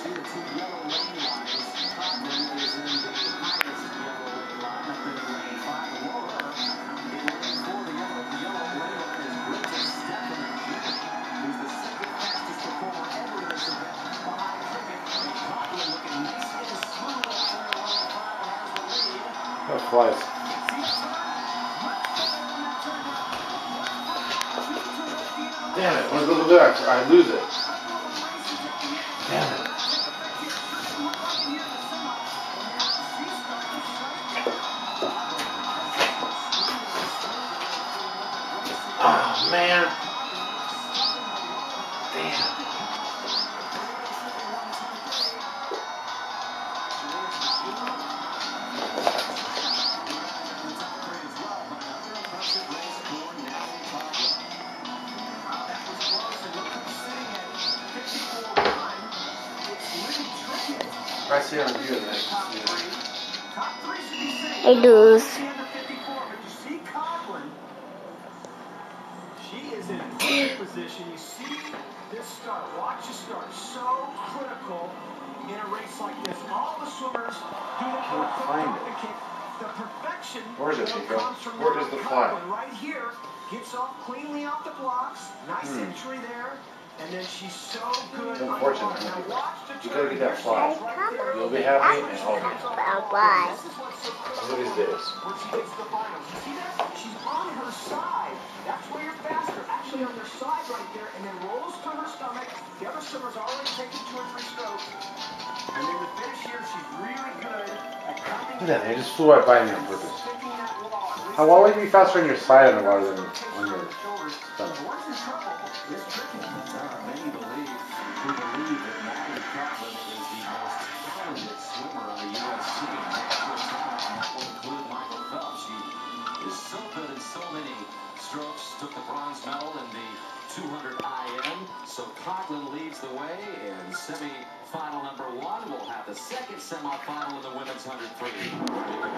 see the two yellow lane lines. Coughlin is in the highest yellow lane line, up in lane five. Laura in lane four. The yellow, the yellow lane line is Britta Steffen, who's the second fastest performer ever in this event. Behind Trickett, and Coughlin looking nice and smooth up there in lane five and has the lead. That flies. Damn it, where's the back? I lose it. Damn it. Oh, man. Damn. I see it on you, then. I lose. She is in good position. You see this start. Watch the start. So critical in a race like this. All the swimmers do the Can't find it. The perfection Where is it, though, comes from Where Laura is the flag? Right here. Gets off cleanly off the blocks. Nice Hmm. entry there. And then she's so good. It's unfortunate. Now watch the You gotta get that Here she flag. is right. You'll be happy and I'll happy. Bye-bye. What's so critical One of these days. when she gets the finals. You see that? She's on her side. That's where you're faster. Actually on their side right there, and then rolls to her stomach. The other swimmer's already taken two or three strokes. And then the finish here, she's really good at coming Look at that, they just flew right by me on purpose. sticking that wall. How, why would you be faster on your side on the water than on your shoulders. stomach? Once in trouble, it's tricky. many believe, who believe that Natalie Coughlin is the most talented swimmer on the U.S. team. National talent, and that will include Michael Phelps. She is so good in so many strokes. Took the bronze medal in the 200 IM. So Coughlin leads the way in semi-final number one. We'll have the second semifinal in the women's 100 free.